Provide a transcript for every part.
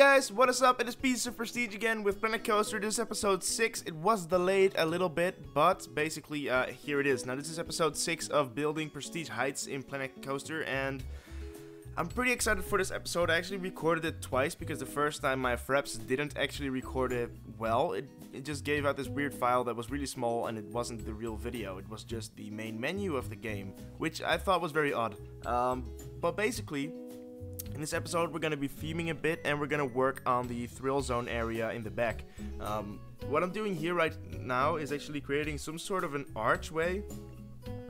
guys, what is up? It is Pieces of Prestige again with Planet Coaster. This is episode 6. It was delayed a little bit, but basically, uh, here it is. Now, this is episode 6 of building Prestige Heights in Planet Coaster, and I'm pretty excited for this episode. I actually recorded it twice because the first time my Fraps didn't actually record it well. It, it just gave out this weird file that was really small and it wasn't the real video. It was just the main menu of the game, which I thought was very odd. Um, but basically, in this episode, we're going to be theming a bit and we're going to work on the thrill zone area in the back. Um, what I'm doing here right now is actually creating some sort of an archway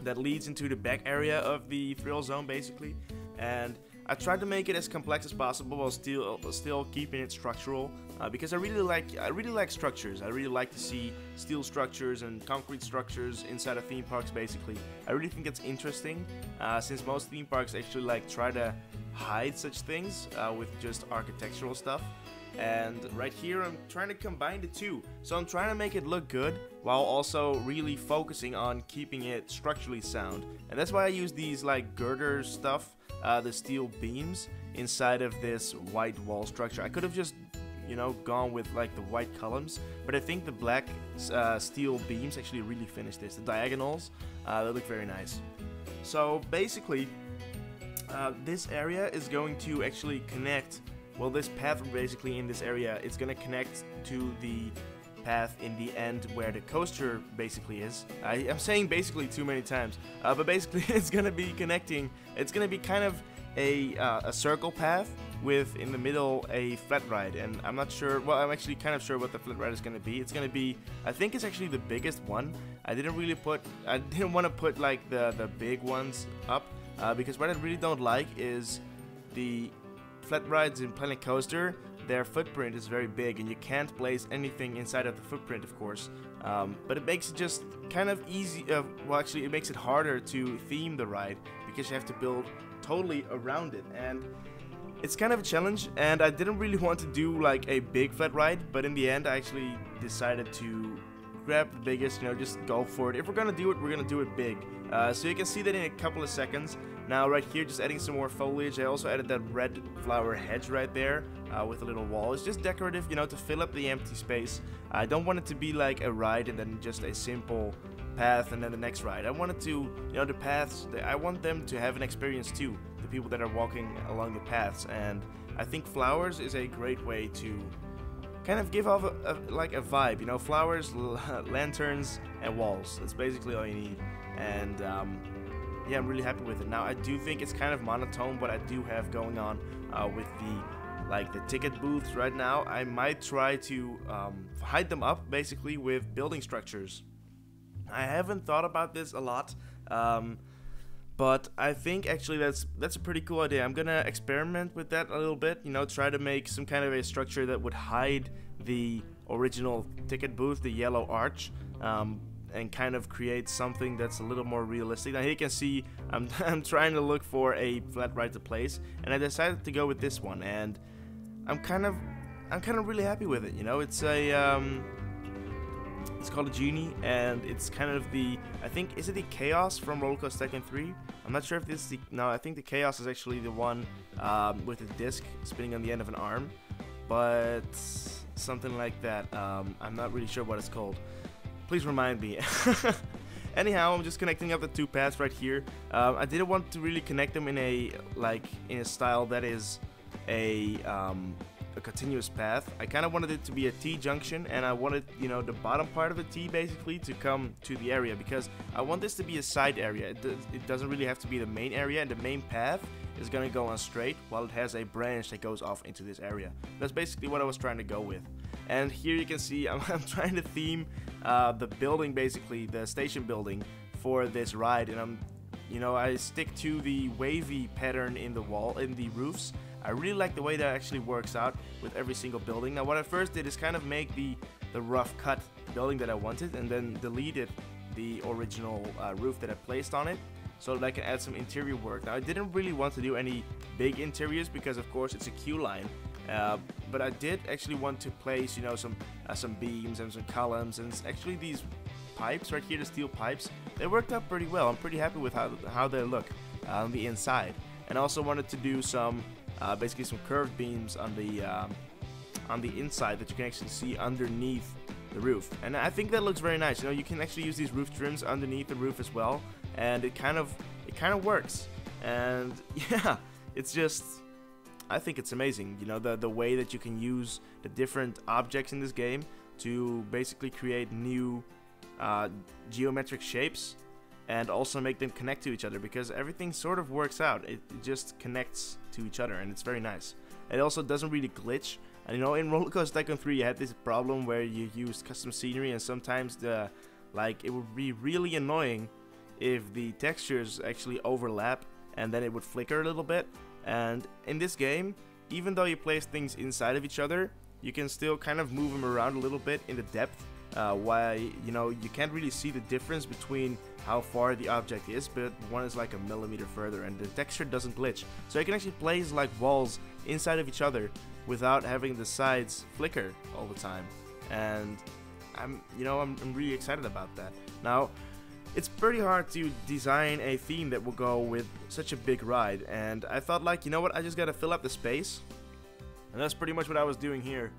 that leads into the back area of the thrill zone basically. And I tried to make it as complex as possible while still still keeping it structural uh, because I really like I really like structures. I really like to see steel structures and concrete structures inside of theme parks. Basically, I really think it's interesting uh, since most theme parks actually like try to hide such things uh, with just architectural stuff. And right here, I'm trying to combine the two. So I'm trying to make it look good while also really focusing on keeping it structurally sound. And that's why I use these like girder stuff, uh, the steel beams inside of this white wall structure. I could have just you know, gone with like the white columns, but I think the black uh, steel beams actually really finish this. The diagonals, uh, they look very nice. So basically, uh, this area is going to actually connect, well this path basically in this area is going to connect to the path in the end where the coaster basically is. I, am saying basically too many times, uh, but basically it's going to be connecting, it's going to be kind of a, uh, a circle path with in the middle a flat ride and I'm not sure well I'm actually kind of sure what the flat ride is going to be it's going to be I think it's actually the biggest one I didn't really put I didn't want to put like the the big ones up uh, because what I really don't like is the flat rides in Planet Coaster. Their footprint is very big, and you can't place anything inside of the footprint, of course. Um, but it makes it just kind of easy. Uh, well, actually, it makes it harder to theme the ride because you have to build totally around it, and it's kind of a challenge. And I didn't really want to do like a big flat ride, but in the end, I actually decided to grab the biggest. You know, just go for it. If we're gonna do it, we're gonna do it big. Uh, so you can see that in a couple of seconds. Now right here, just adding some more foliage. I also added that red flower hedge right there uh, with a little wall. It's just decorative, you know, to fill up the empty space. I don't want it to be like a ride and then just a simple path and then the next ride. I wanted to, you know, the paths, I want them to have an experience too, the people that are walking along the paths. And I think flowers is a great way to kind of give off a, a, like a vibe, you know, flowers, lanterns, and walls. That's basically all you need. And um, yeah, I'm really happy with it. Now, I do think it's kind of monotone but I do have going on uh, with the like the ticket booths right now. I might try to um, hide them up basically with building structures. I haven't thought about this a lot, um, but I think actually that's that's a pretty cool idea. I'm gonna experiment with that a little bit. You know, try to make some kind of a structure that would hide the original ticket booth, the yellow arch. Um, and kind of create something that's a little more realistic. Now here you can see I'm, I'm trying to look for a flat ride to place and I decided to go with this one and I'm kind of I'm kind of really happy with it you know it's a um, it's called a Genie and it's kind of the I think is it the Chaos from Roller Coaster Tycoon 3 I'm not sure if this is the no I think the Chaos is actually the one um, with a disc spinning on the end of an arm but something like that um, I'm not really sure what it's called Please remind me. Anyhow, I'm just connecting up the two paths right here. Um, I didn't want to really connect them in a like in a style that is a um, a continuous path. I kind of wanted it to be a T-junction, and I wanted you know the bottom part of the T basically to come to the area because I want this to be a side area. It, does, it doesn't really have to be the main area, and the main path is gonna go on straight while it has a branch that goes off into this area. That's basically what I was trying to go with. And here you can see I'm, I'm trying to theme uh, the building, basically the station building for this ride, and I'm, you know, I stick to the wavy pattern in the wall, in the roofs. I really like the way that actually works out with every single building. Now, what I first did is kind of make the the rough cut building that I wanted, and then deleted the original uh, roof that I placed on it so that I can add some interior work. Now I didn't really want to do any big interiors because of course it's a queue line uh, but I did actually want to place, you know, some uh, some beams and some columns, and actually these pipes right here, the steel pipes, they worked out pretty well. I'm pretty happy with how how they look uh, on the inside, and also wanted to do some uh, basically some curved beams on the um, on the inside that you can actually see underneath the roof. And I think that looks very nice. You know, you can actually use these roof trims underneath the roof as well, and it kind of it kind of works. And yeah, it's just I think it's amazing. You know, the the way that you can use the different objects in this game to basically create new uh, geometric shapes and also make them connect to each other because everything sort of works out. It, just connects to each other and it's very nice. It also doesn't really glitch. And you know, in Roller Coaster Tycoon 3, you had this problem where you use custom scenery and sometimes the like it would be really annoying if the textures actually overlap and then it would flicker a little bit. And in this game, even though you place things inside of each other, you can still kind of move them around a little bit in the depth. Uh, why you know you can't really see the difference between how far the object is, but one is like a millimeter further, and the texture doesn't glitch. So you can actually place like walls inside of each other without having the sides flicker all the time. And I'm, you know, I'm, I'm really excited about that. Now, it's pretty hard to design a theme that will go with such a big ride, and I thought like, you know what, I just gotta fill up the space, and that's pretty much what I was doing here.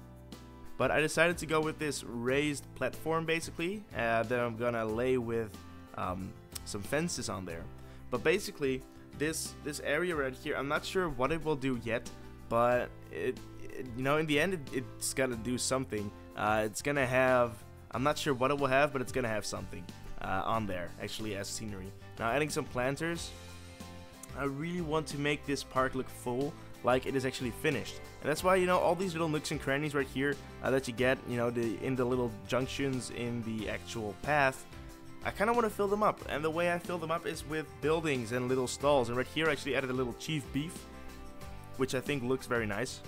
But I decided to go with this raised platform basically, uh, that I'm gonna lay with um, some fences on there. But basically, this this area right here, I'm not sure what it will do yet, but it, it you know, in the end, it, it's gonna do something. Uh, it's gonna have, I'm not sure what it will have, but it's gonna have something uh, on there, actually, as scenery. Now, adding some planters, I really want to make this park look full, like it is actually finished. And that's why, you know, all these little nooks and crannies right here uh, that you get, you know, the in the little junctions in the actual path, I kind of want to fill them up, and the way I fill them up is with buildings and little stalls. And right here, I actually added a little chief beef, which I think looks very nice.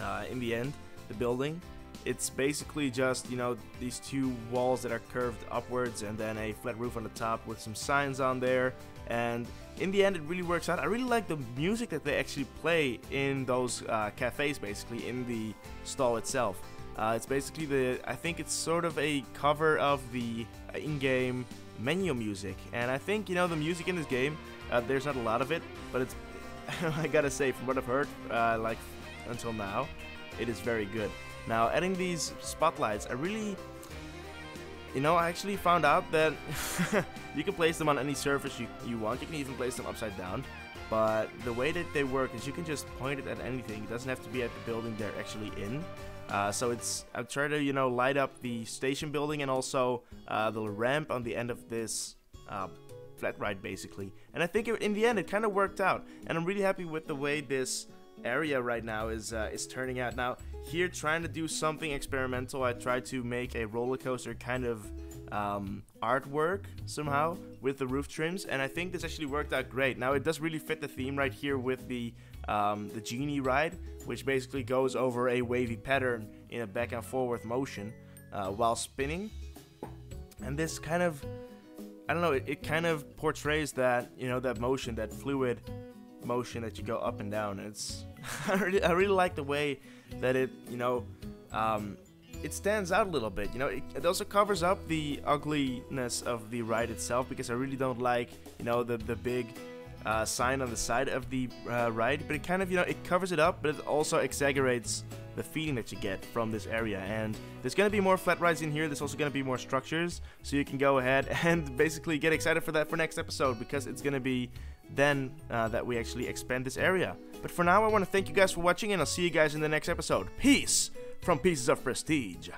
Uh, in the end, the building, it's basically just you know these two walls that are curved upwards, and then a flat roof on the top with some signs on there. And in the end, it really works out. I really like the music that they actually play in those uh, cafes, basically in the stall itself. Uh, it's basically the, I think it's sort of a cover of the uh, in-game menu music. And I think, you know, the music in this game, uh, there's not a lot of it, but it's, I gotta say, from what I've heard, uh, like, until now, it is very good. Now, adding these spotlights, I really, you know, I actually found out that you can place them on any surface you, you want. You can even place them upside down. But the way that they work is you can just point it at anything. It doesn't have to be at the building they're actually in. Uh, so it's I'm trying to you know light up the station building and also uh, the ramp on the end of this uh, flat ride basically. And I think it, in the end it kind of worked out, and I'm really happy with the way this area right now is uh, is turning out. Now here trying to do something experimental, I tried to make a roller coaster kind of um, artwork somehow with the roof trims, and I think this actually worked out great. Now it does really fit the theme right here with the um, the genie ride, which basically goes over a wavy pattern in a back and forward motion uh, while spinning. And this kind of, I don't know, it, it, kind of portrays that, you know, that motion, that fluid motion that you go up and down. It's, I really, I really like the way that it, you know, um, it stands out a little bit. You know, it, it, also covers up the ugliness of the ride itself because I really don't like, you know, the the big uh, sign on the side of the uh, ride, but it kind of, you know, it covers it up, but it also exaggerates the feeling that you get from this area. And there's going to be more flat rides in here. There's also going to be more structures, so you can go ahead and basically get excited for that for next episode because it's going to be then uh, that we actually expand this area. But for now, I want to thank you guys for watching, and I'll see you guys in the next episode. Peace from Pieces of Prestige.